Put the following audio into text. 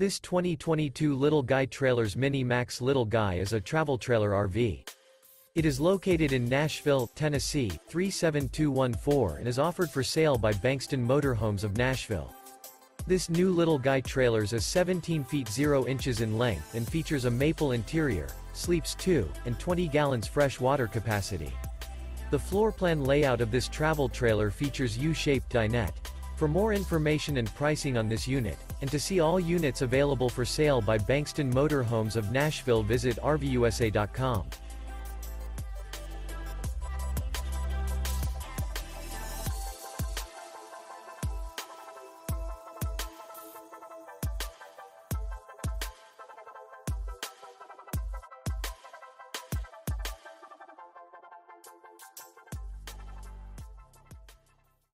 This 2022 Little Guy Trailers Mini Max Little Guy is a travel trailer RV. It is located in Nashville, Tennessee, 37214 and is offered for sale by Bankston Motorhomes of Nashville. This new Little Guy Trailers is 17 feet 0 inches in length and features a maple interior, sleeps 2, and 20 gallons fresh water capacity. The floor plan layout of this travel trailer features U-shaped dinette. For more information and pricing on this unit, and to see all units available for sale by Bankston Motorhomes of Nashville visit RVUSA.com.